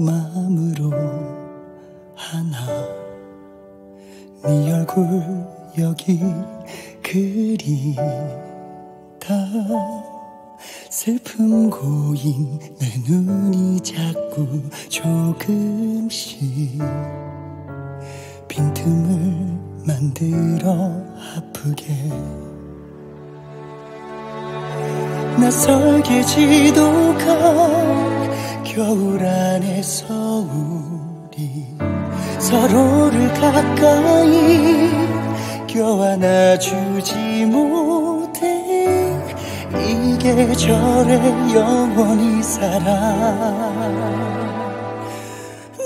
마음으로 하나. 네 얼굴 여기 그리다. 슬픔 고인 내 눈이 자꾸 조금씩 빈틈을 만들어 아프게. 낯설게 지도가 겨울 안에서 우리 서로를 가까이 껴안아주지 못해. 이 계절에 영원히 살아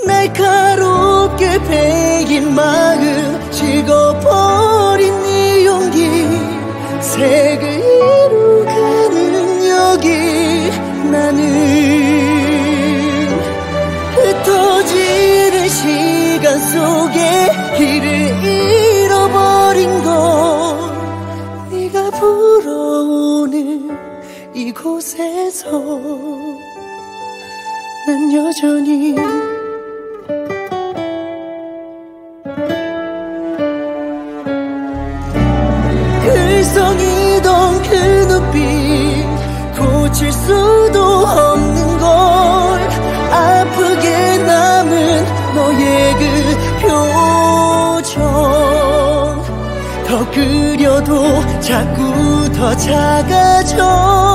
날카롭게 베긴 마음 식어버린 네 용기. 색을 이루가는 여기 나는 곳에서 난 여전히 글썽이던 그 눈빛 고칠 수도 없는 걸 아프게 남은 너의 그 표정 더 그려도 자꾸 더 작아져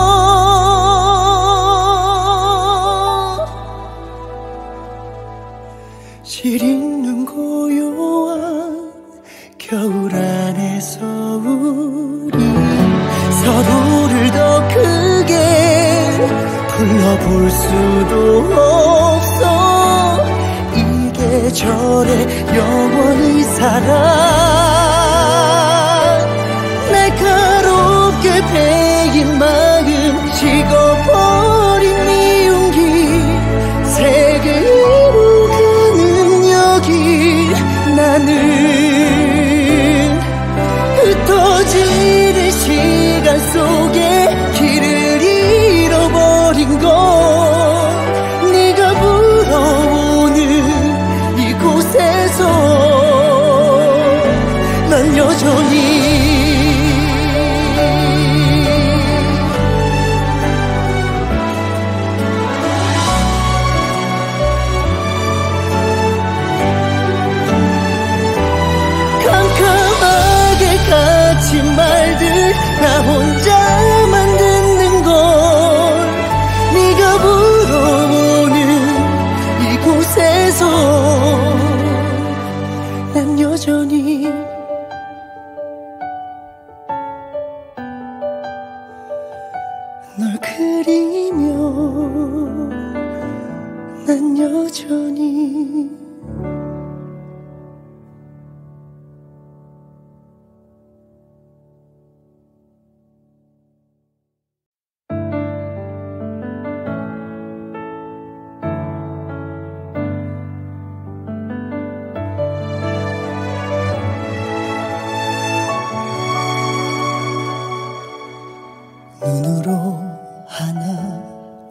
눈으로 하나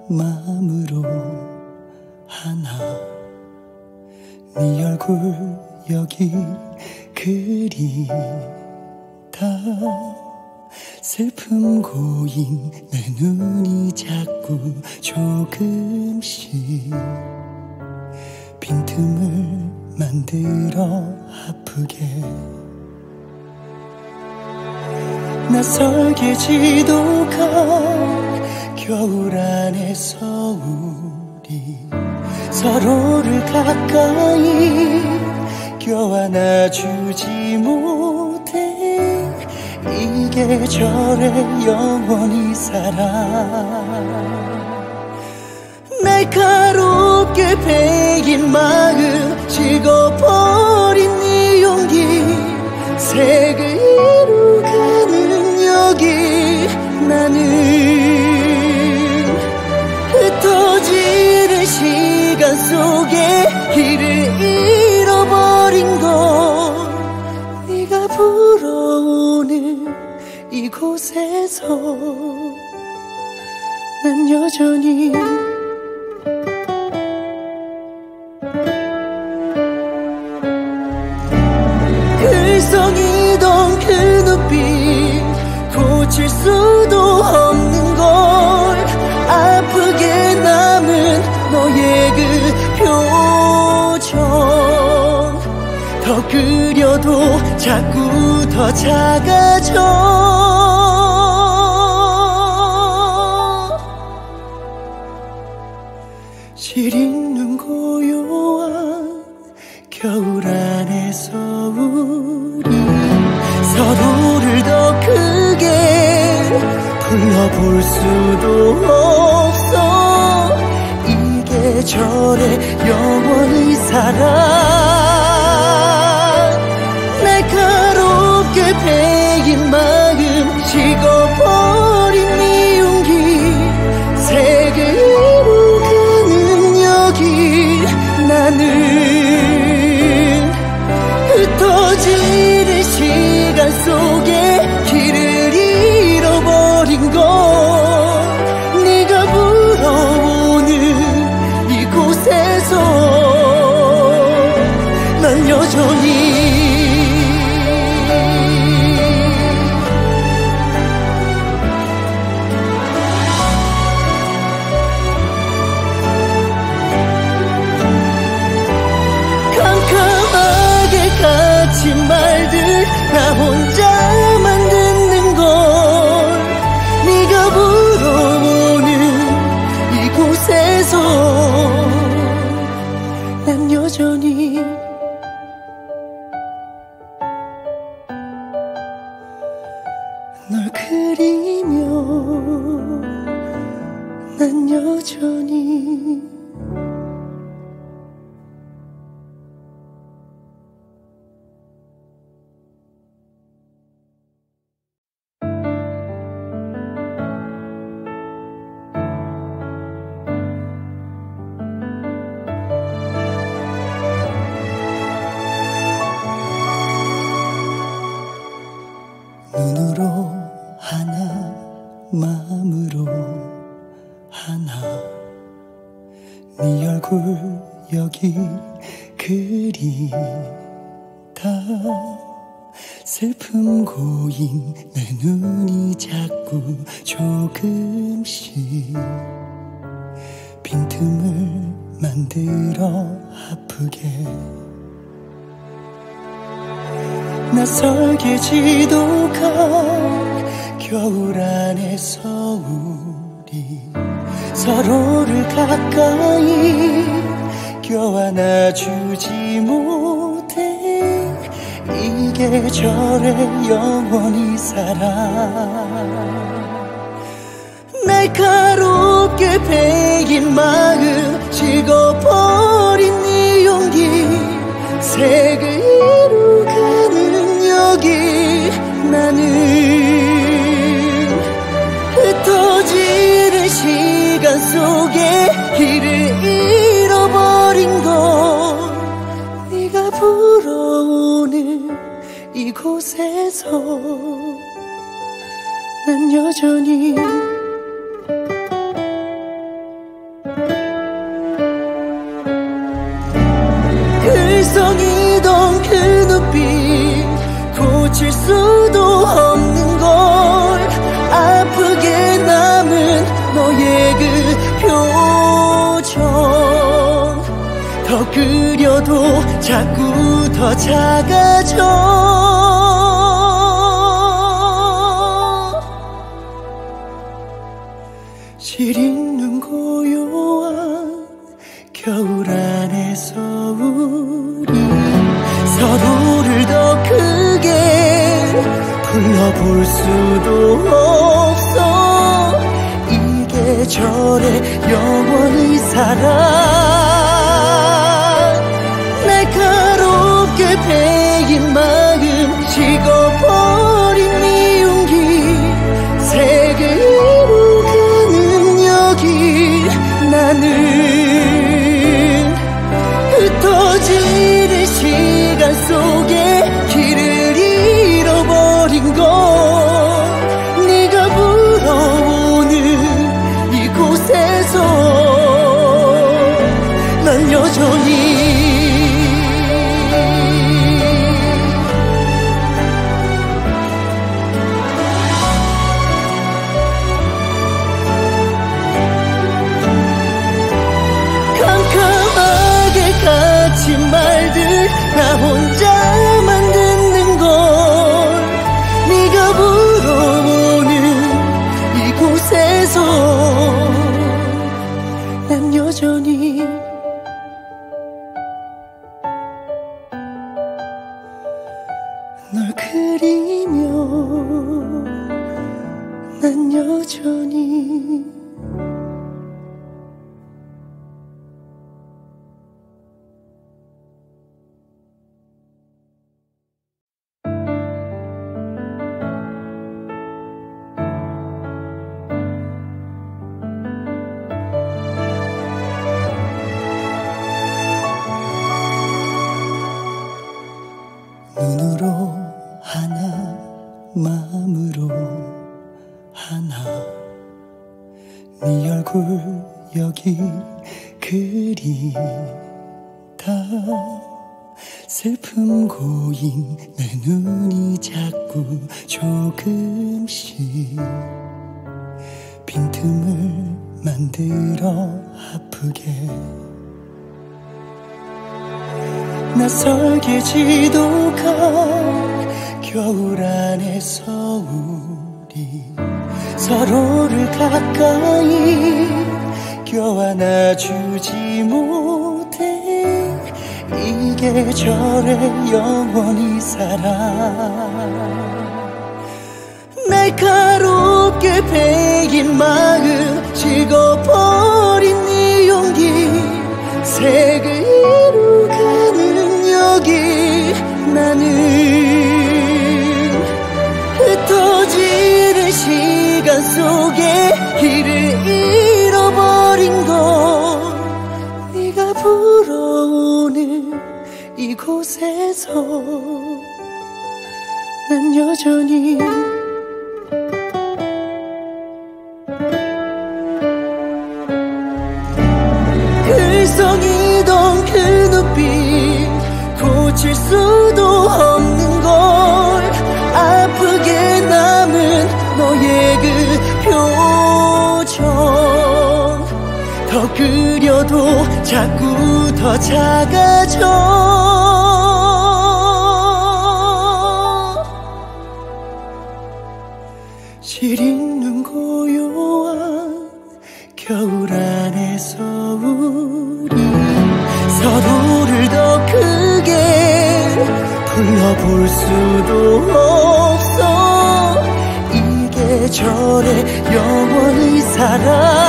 마음으로 하나. 네 얼굴 여기 그리다. 슬픔 고인 내 눈이 자꾸 조금씩 빈틈을 만들어 아프게 낯설게 지도가 겨울 안에서 우리 서로를 가까이 껴안아주지 못해. 이 계절에 영원히 살아 날카롭게 베긴 마음 식어버린 네 용기 색을 이루가는 여기 나는 흩어지는 시간 속에 길을 잃어버린 건 네가 불어오는 이곳에서 난 여전히 자꾸 더 작아져. 시린눈 고요한 겨울 안에서 우리 서로를 더 크게 불러볼 수도 없어. 이 계절에 영원히 살아 베인 마음 식어 슬픔 고인 내 눈이 자꾸 조금씩 빈틈을 만들어 아프게. 낯설게 지도가 겨울 안에서 우리 서로를 가까이 껴안아주지 이 계절에 영원히 살아 날카롭게 베인 마음 식어버린 네 용기. 세계로 가는 여기. 나는 이곳에서 난 여전히 글썽이던 그 눈빛 고칠 수도 없는 걸 아프게 남은 너의 그 표정 더 그려도 자꾸 더 작아져 볼 수도 없어. 이 계절에 영원히 살아 낯설게 지도가 겨울 안에서 우리 서로를 가까이 껴안아주지 못해. 이 계절에 영원히 살아 날카롭게 베인 마음 식어버린 네 용기 색을 이루가 는 여기 나는 흩어지는 시간 속에 길을 잃어버린 건 네가 불어오는 이곳에서 난 여전히 자꾸 더 작아져. 시린 눈 고요한 겨울 안에서 우리 서로를 더 크게 불러볼 수도 없어. 이 계절에 영원히 살아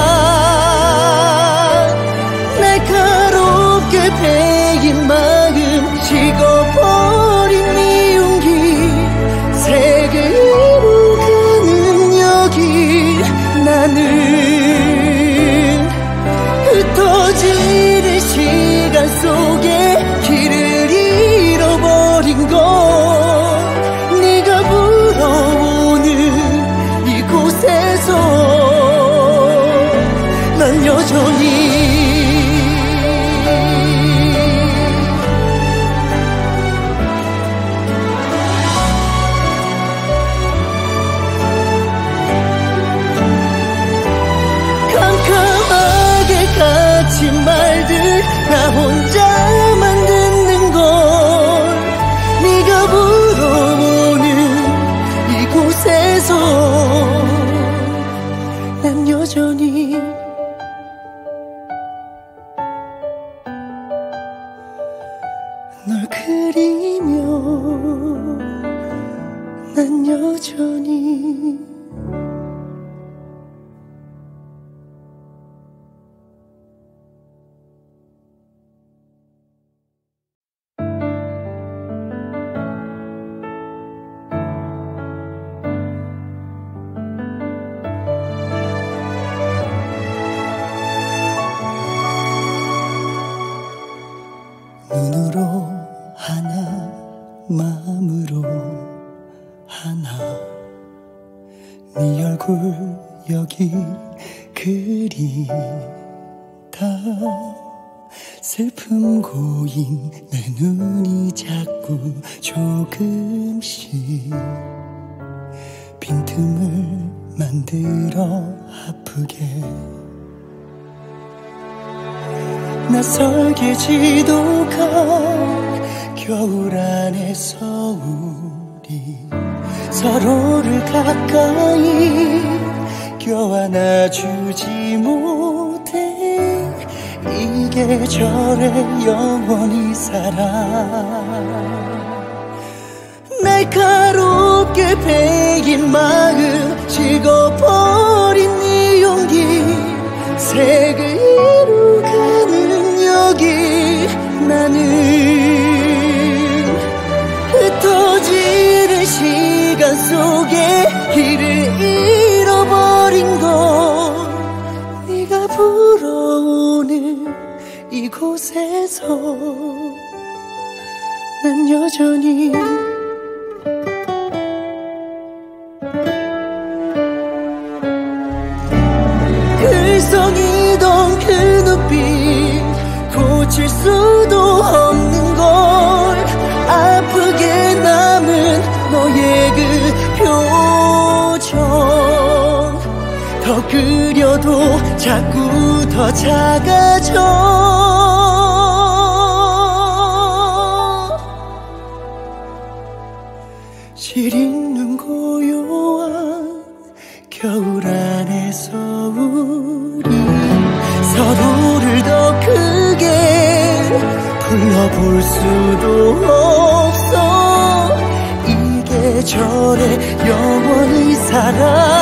고인 내 눈이 자꾸 조금씩 빈틈을 만들어 아프게. 낯설게 지도가 겨울 안에서 우리 서로를 가까이 껴안아주지 못 계절에 영원히 살아 날카롭게 베인 마음 식어버린 이 용기 색을 계속 난 여전히 글썽이던 그 눈빛 고칠 수도 없는 걸 아프게 남은 너의 그 표정 더 그려도 자꾸 더 작아져. 절에 영원히 살아.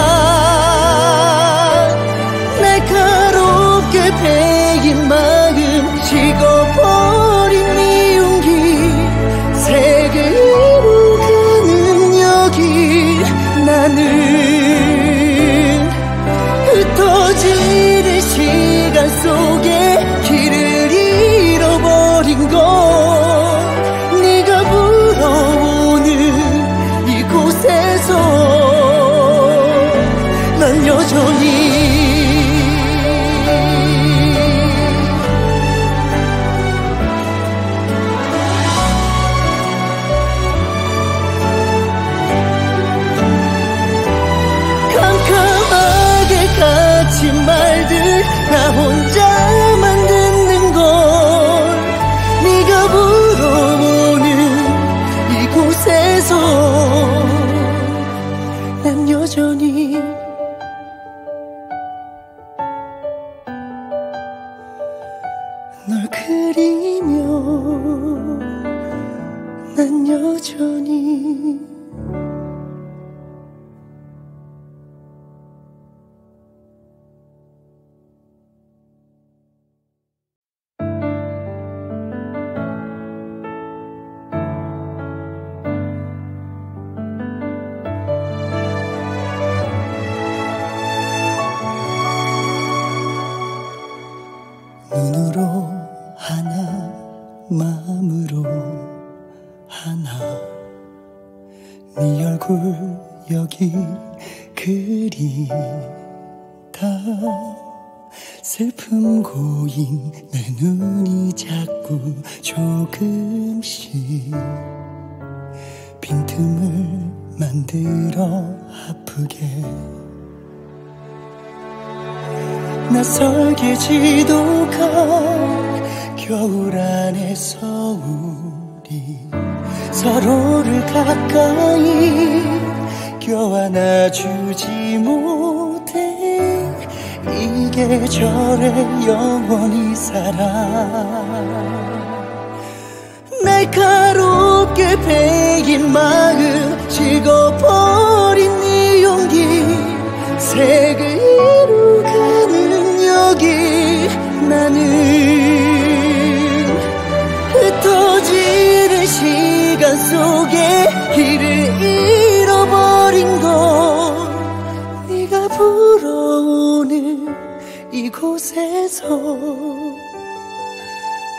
속에서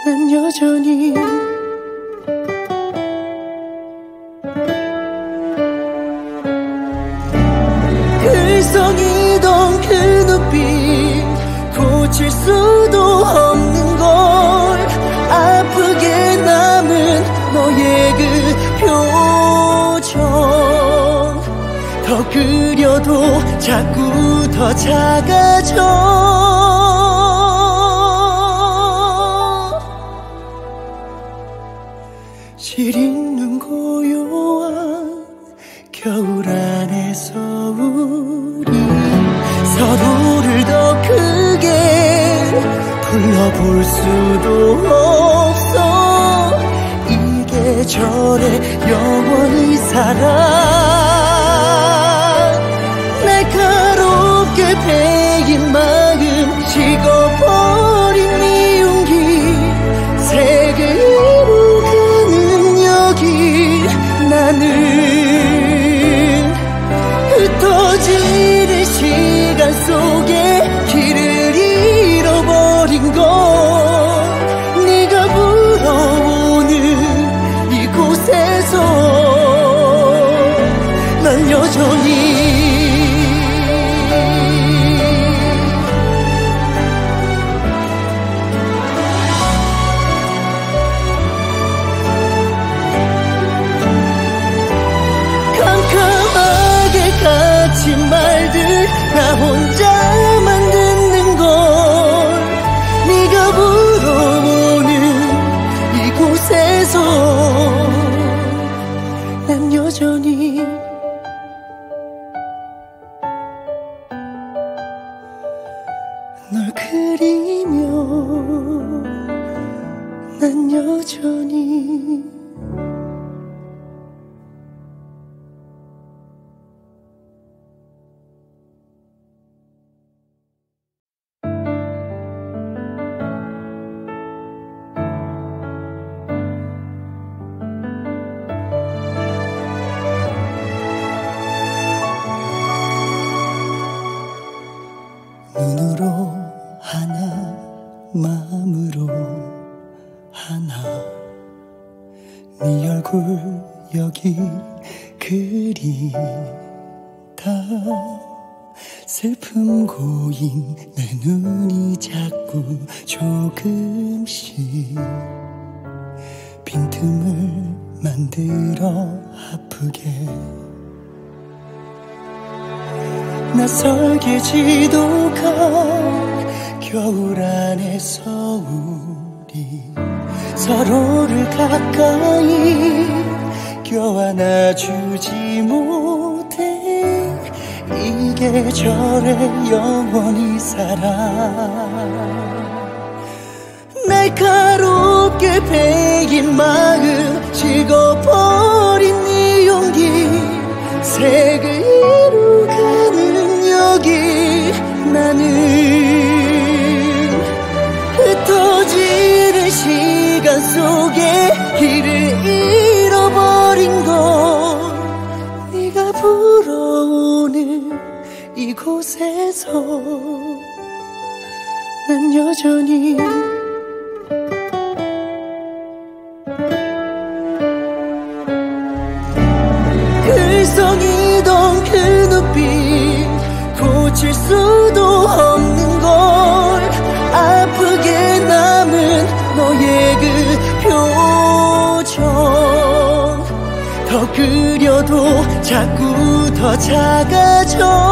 난 여전히 곳에서 난 여전히 글썽이던 그 눈빛 고칠 수도 없는 걸 아프게 남은 너의 그 표정 더 그려도 자꾸 더 작아져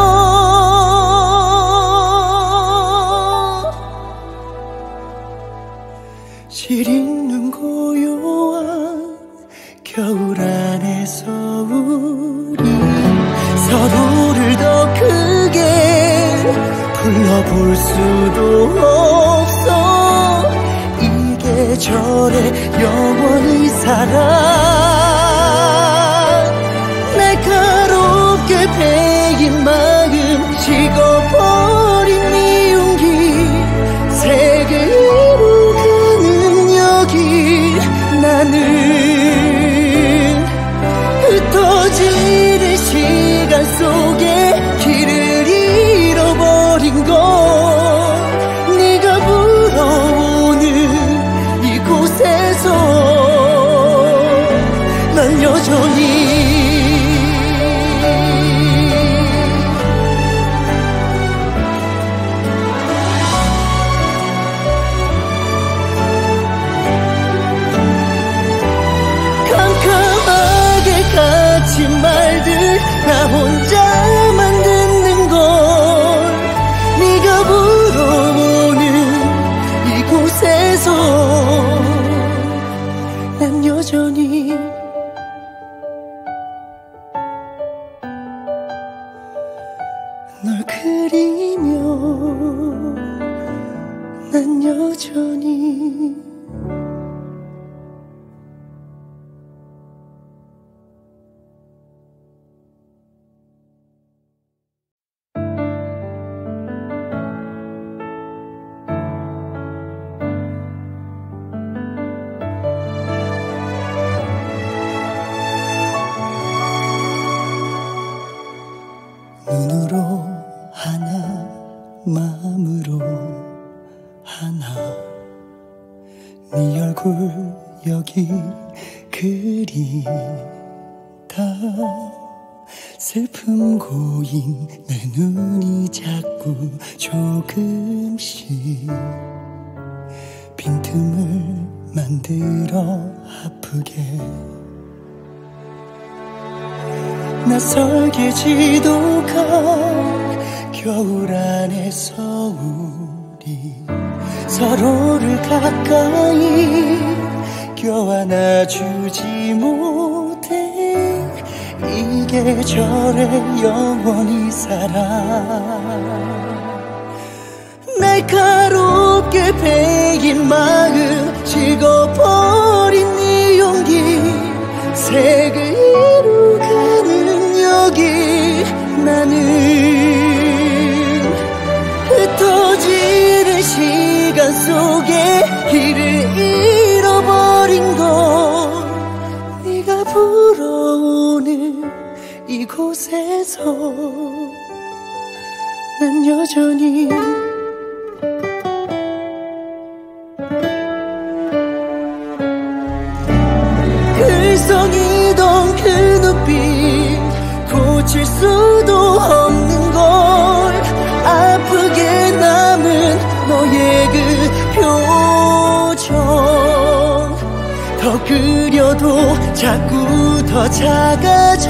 자꾸 더 작아져.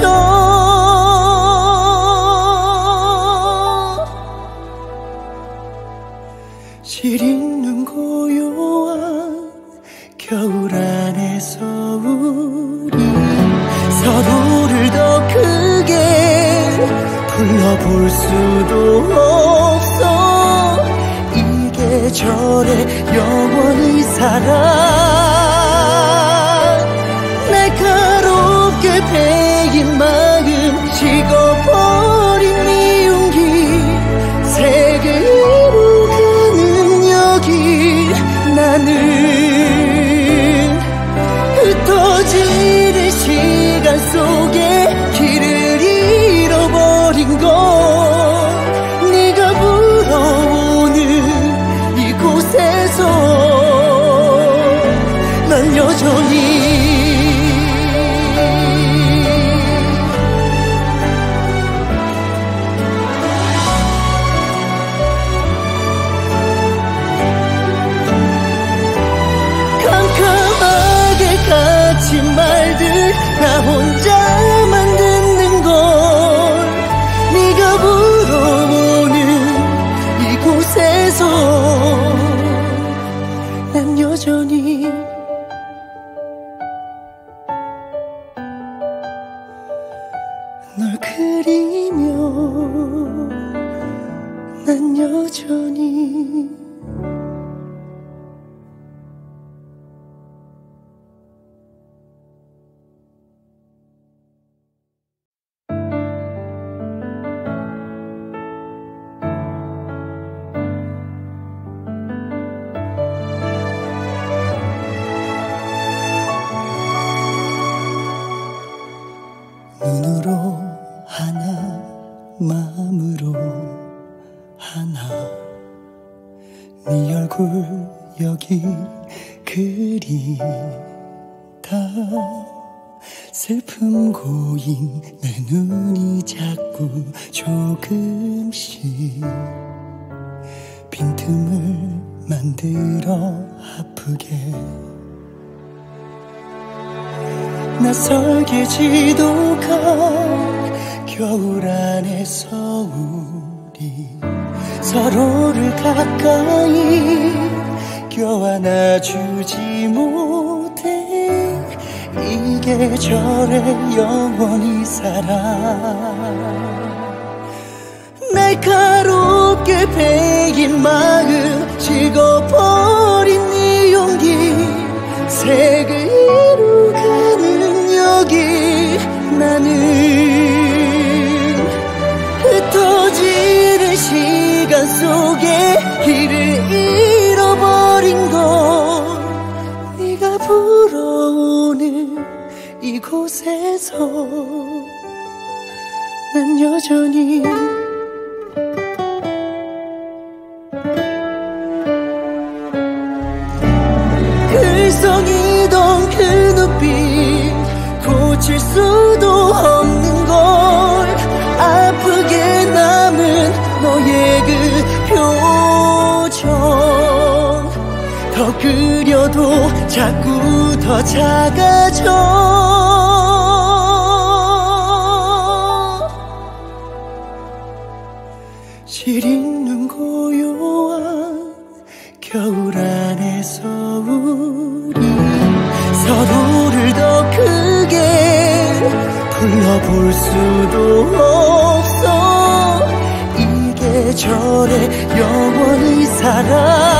시리는 고요한 겨울 안에서 우리 서로를 더 크게 불러볼 수도 없어. 이계절에 영원히 사랑. 긴 내 눈이 자꾸 조금씩 빈틈을 만들어 아프게. 낯설게 지도가 겨울 안에 서 울리 서로를 가까이 껴안아주지 못해 계절에 영원히 살아 날카롭게 베인 마음 찍어버린 이 용기 색을 이루가는 여기 나는 이곳에서 난 여전히 글썽이던 그 눈빛 고칠 수도 없는 걸 아프게 남은 너의 그 표정. 더 그려도 자꾸 더 작아져 실 있는 고요한 겨울 안에서 우리 서로를 더 크게 불러볼 수도 없어. 이 계절에 영원히 살아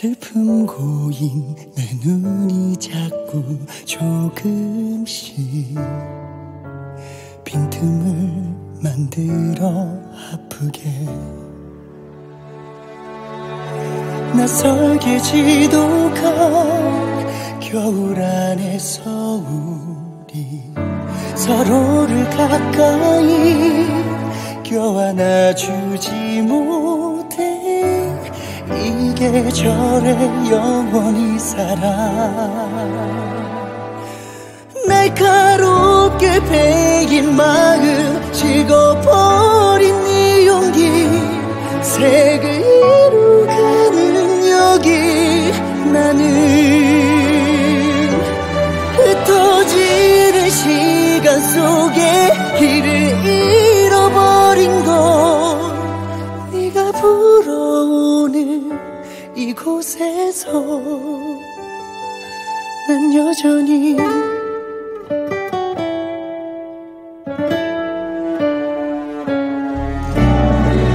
슬픔 고인 내 눈이 자꾸 조금씩 빈틈을 만들어 아프게. 낯설게 지독한 겨울 안에서 우리 서로를 가까이 껴안아주지 이 계절에 영원히 살아 날카롭게 베인 마음 식어버린 네 용기. 색을 이루가는 여기 나는 곳에서 난 여전히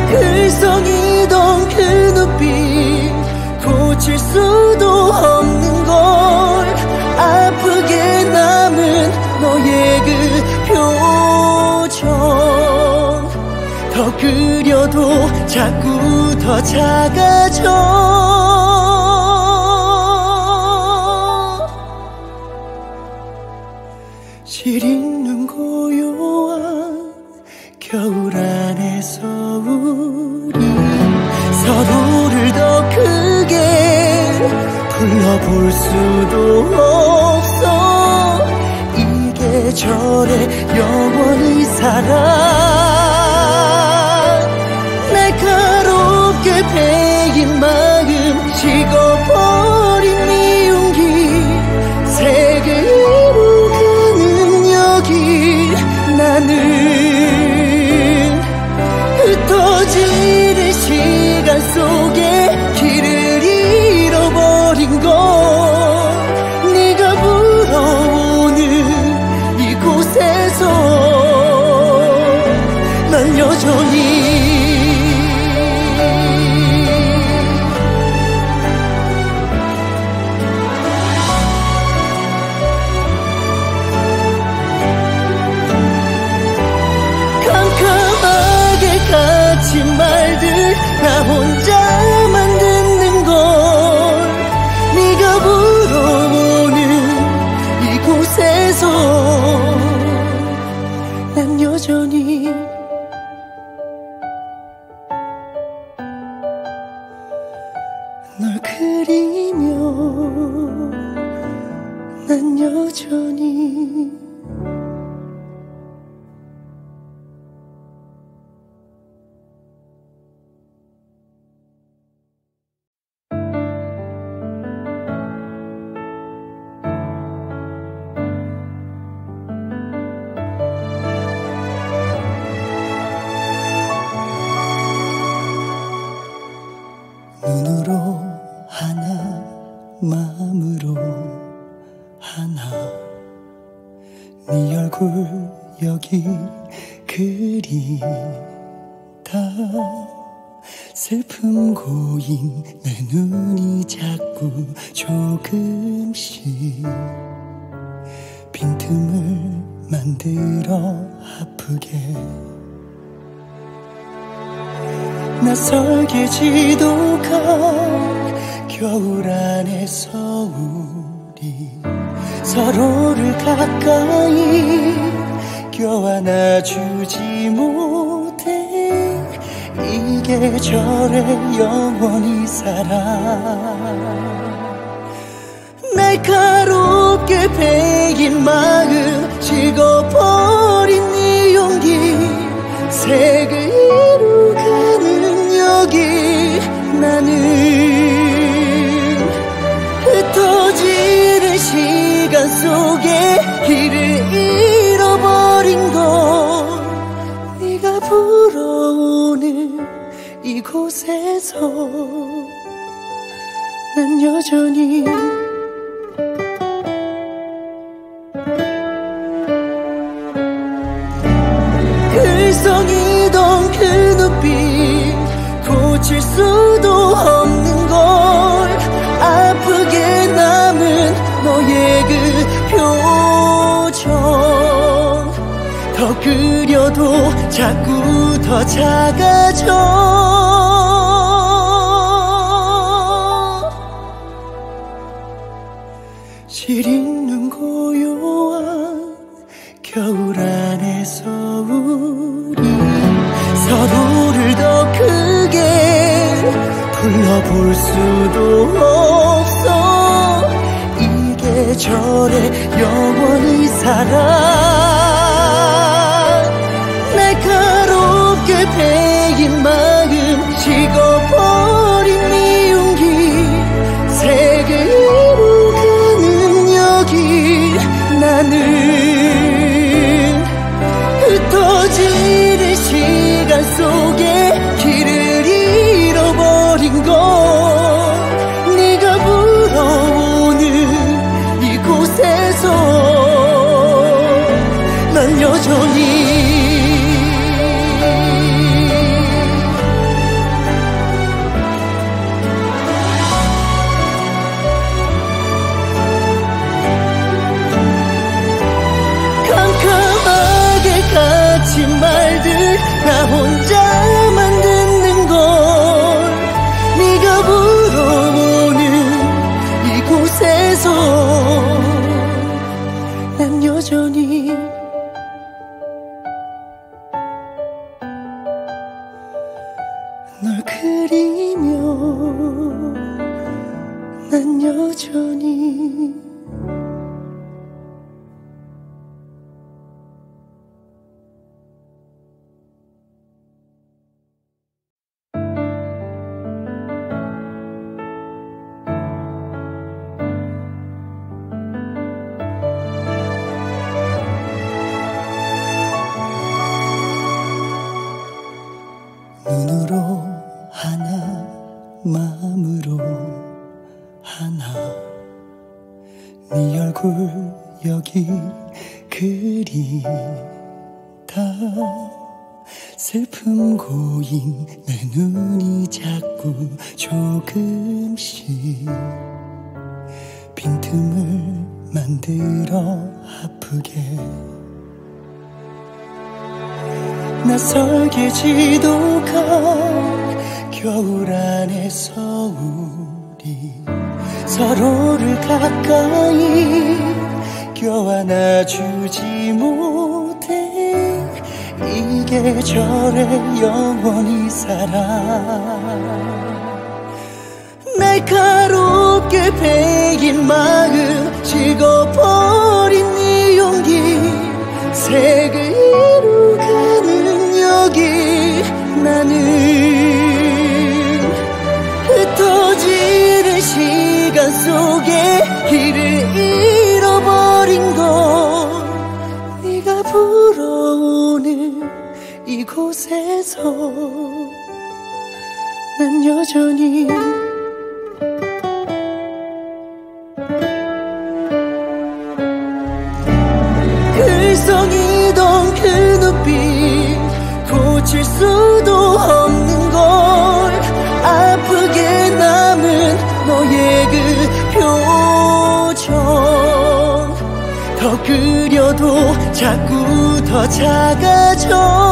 글썽이던 그 눈빛 고칠 수도 없는 걸 아프게 남은 너의 그 표정 더 그려도 자꾸 더 작아져 겨울 안에서 우리 서로를 더 크게 불러볼 수도 없어. 이 계절에 영원히 살아 네 얼굴 여기 그리다 슬픔 고인 내 눈이 자꾸 조금씩 빈틈을 만들어 아프게. 낯설게 지독한 겨울 안에서 우리 서로를 가까이 껴안아주지 못해. 이 계절에 영원히 살아 날카롭게 베인 마음 식어버린 네 용기. 색을 이루가는 여기 나는 곳에서 난 여전히 글썽이던 그 눈빛 고칠 수도 없는 걸 아프게 남은 너의 그 표정 더 그려도 자꾸 더 작아져 불러볼 수도 없어. 이 계절에 영원히 살아 날카롭게 베인 마음 식어 고인 내 눈이 자꾸 조금씩 빈틈을 만들어 아프게. 낯설게 지독한 겨울 안에서 우리 서로를 가까이 껴안아주지 못해 이 계절에 영원히 살아 날 날카롭게 베인 마음 식어버린 네 용기 색을 곳에서 난 여전히 글썽이던 그 눈빛 고칠 수도 없는 걸 아프게 남은 너의 그 표정 더 그려도 자꾸 더 작아져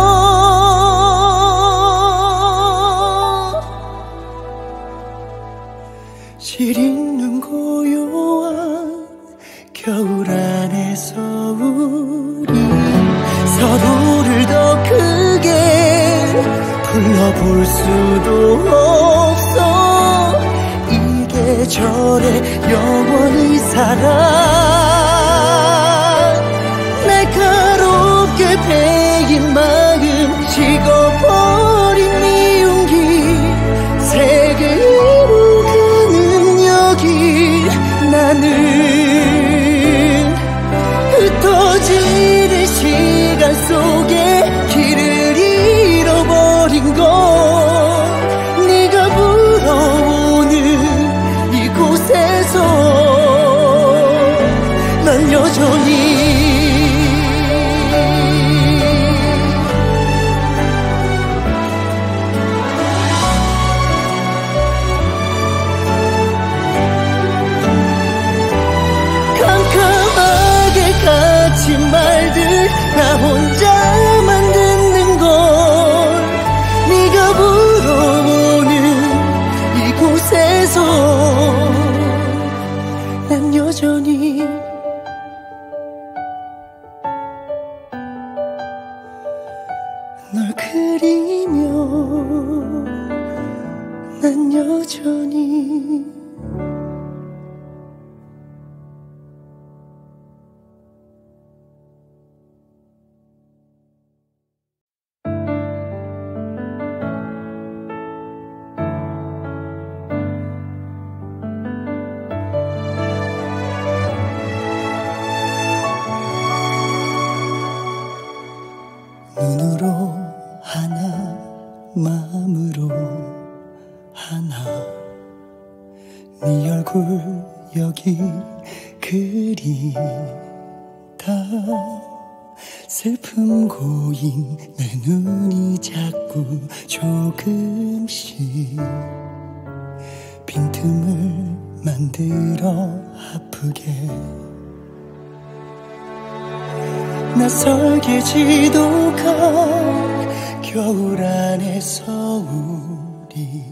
낯설게 지독한 겨울 안에서 우리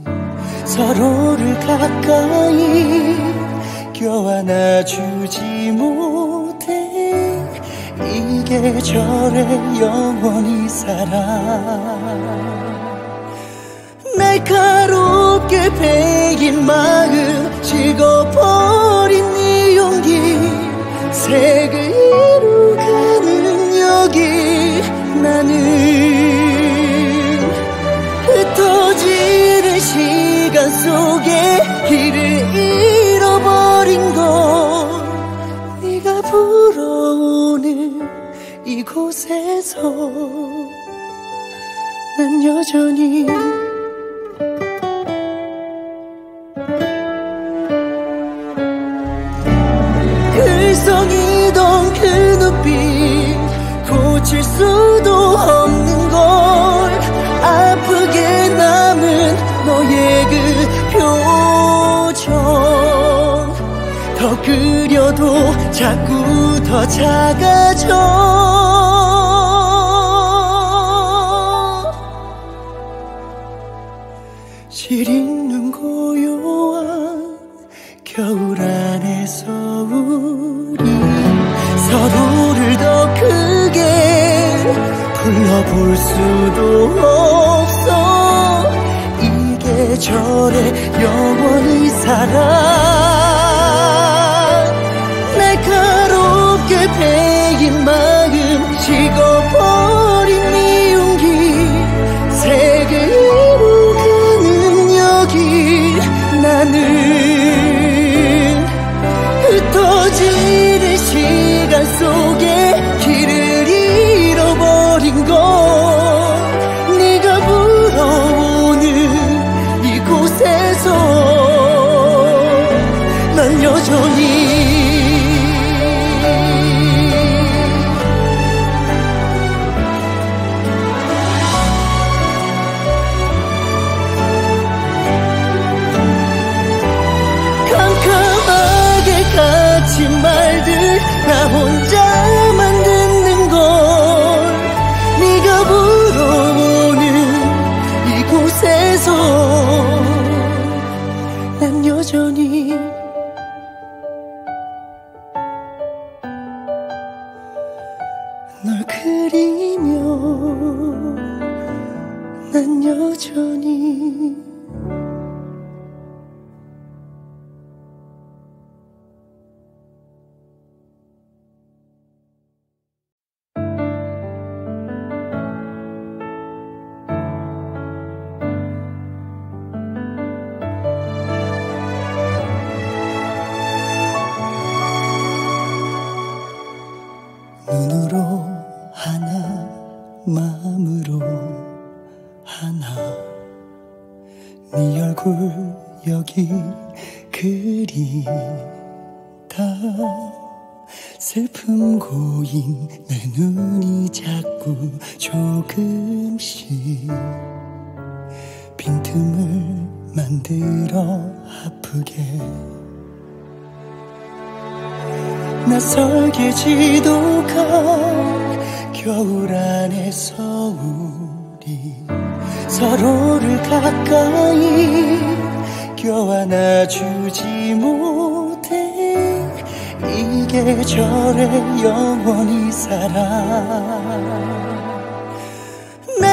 서로를 가까이 껴안아주지 못해. 이 계절에 영원히 살아. 날카롭게 베인 마음 식어버린 네 용기 색을 이루가는 여기 나는 흩어지는 시간 속에 길을 잃어버린 건 네가 불어오는 이곳에서 난 여전히 더 작아져. 시리는 고요한 겨울 안에서 우리 서로를 더 크게 불러볼 수도 없어. 이계절에 영원히 살아 有求你。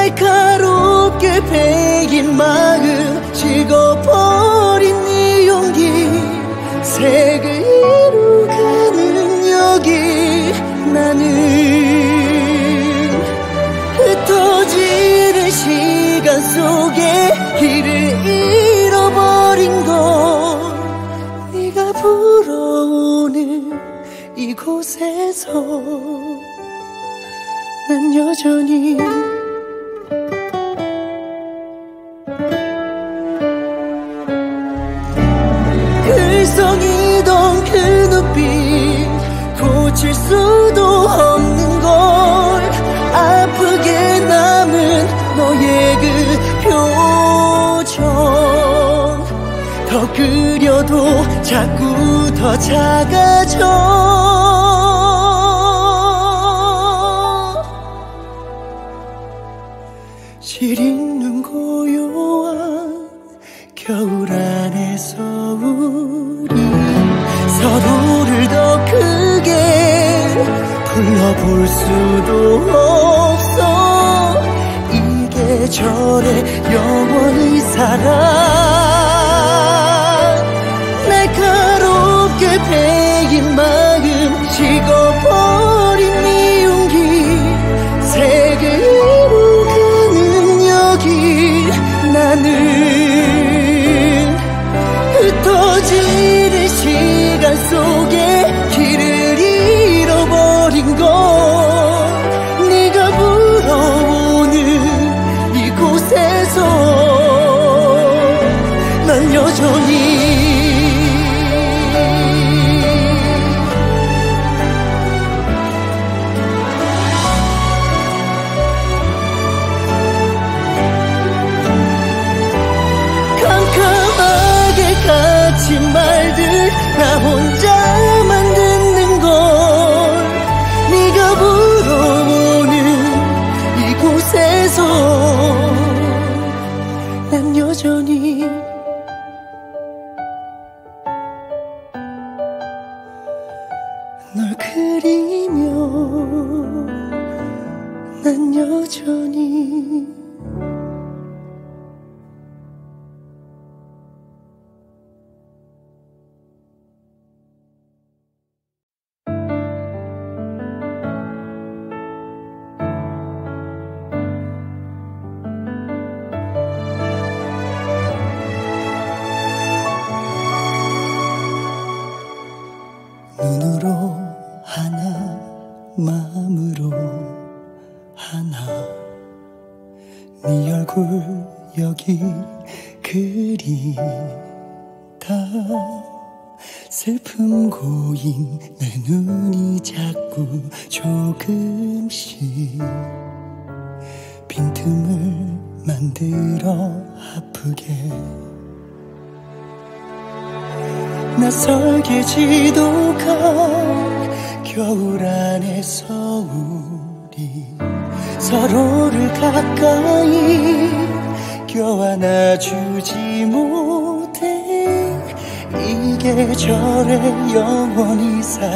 날카롭게 베인 마음 식어버린 이 용기. 색을 이루가는 여기 나는 흩어지는 시간 속에 길을 잃어버린 것. 네가 불어오는 이곳에서 난 여전히 작아져. 시린는 고요한 겨울 안에서 우리 서로를 더 크게 불러볼 수도 없어. 이 계절 에 영원히 살아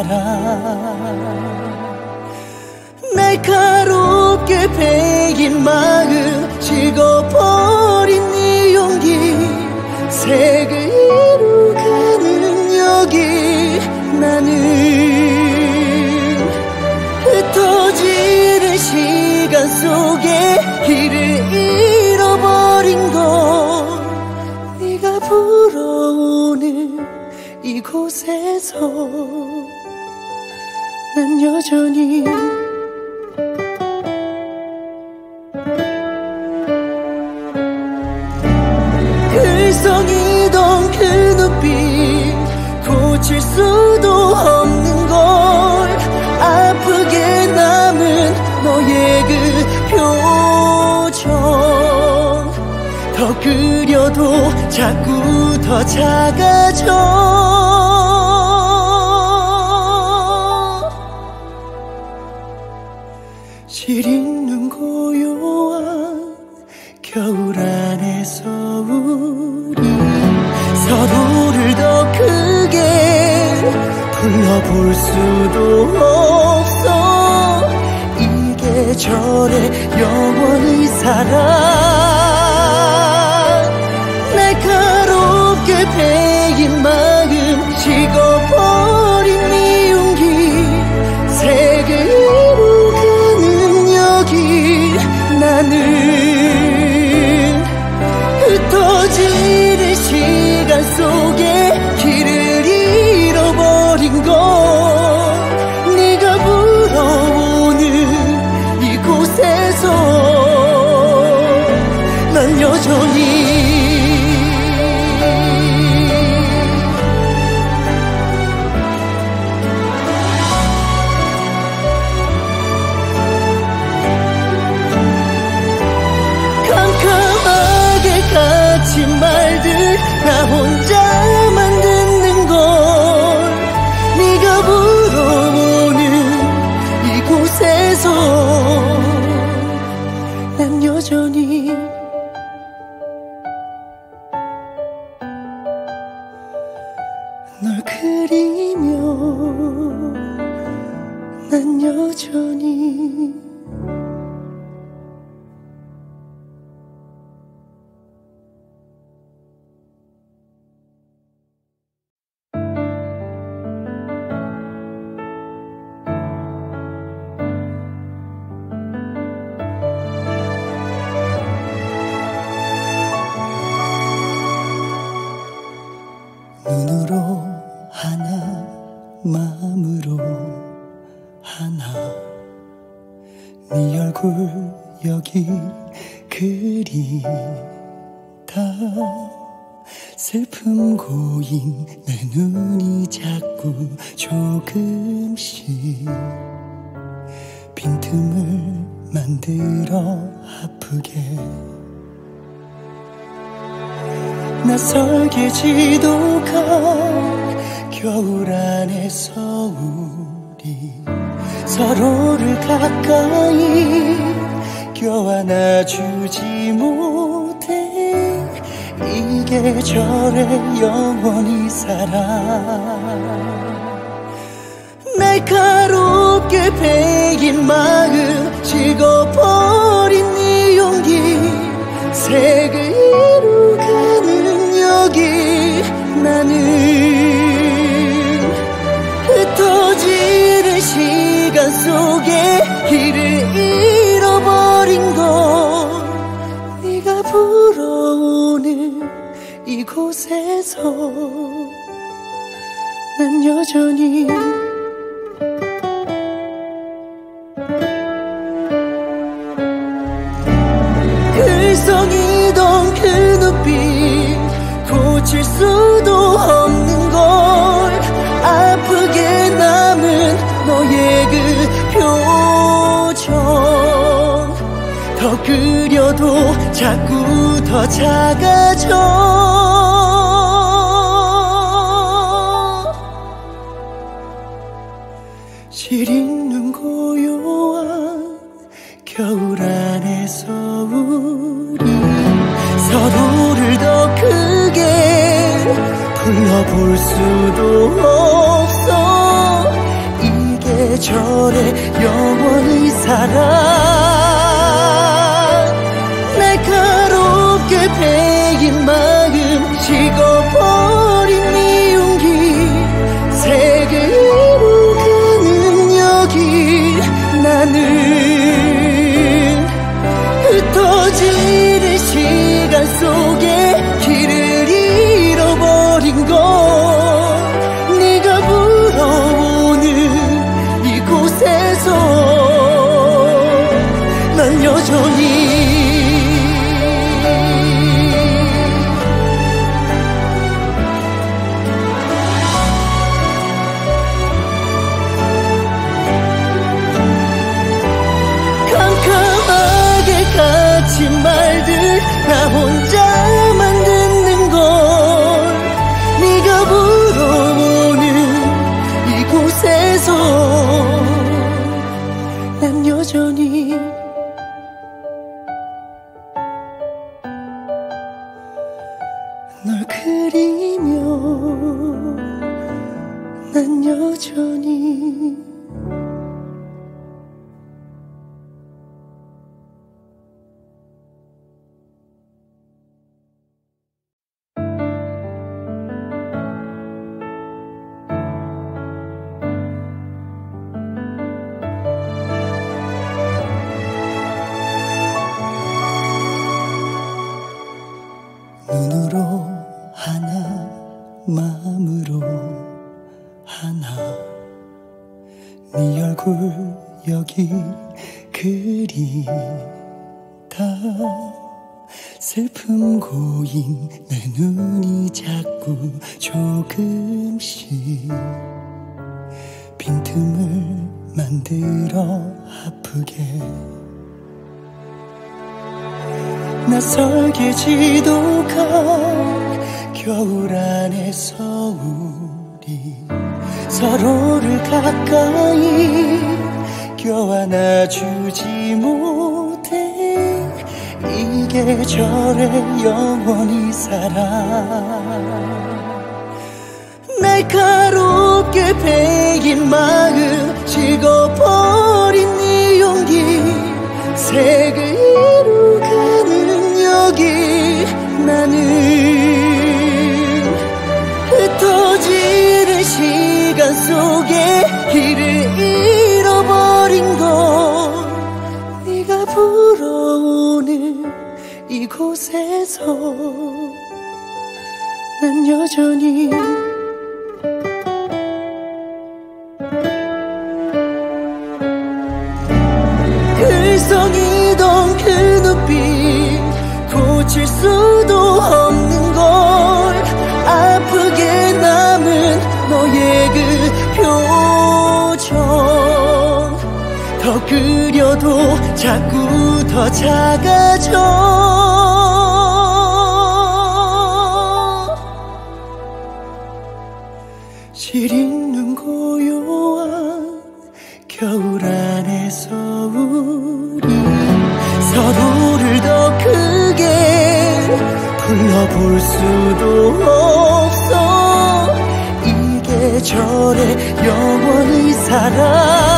알아 날카롭게 베인 마음 찍어버린 네 용기 색을 이루가는 여기 나는 흩어지는 시간 속에 길을 잃어버린 것. 네가 불어오는 이곳에서 난 여전히 글썽이던 그 눈빛 고칠 수도 없는 걸 아프게 남은 너의 그 표정 더 그려도 자꾸 더 작아져 노래 난 여전히 글썽이던 그 눈빛 고칠 수도 없는 걸 아프게 남은 너의 그 표정 더 그려도 자꾸 더 작아져 사랑. 난 여전히 영원히 살아 날카롭게 베인 마음 찍어버린 이 용기. 해서 난 여전히 글썽이던 그 눈빛 고칠 수도 없는 걸 아프게 남은 너의 그 표정 더 그려도 자꾸 더 작아져 절에 영원히 살아.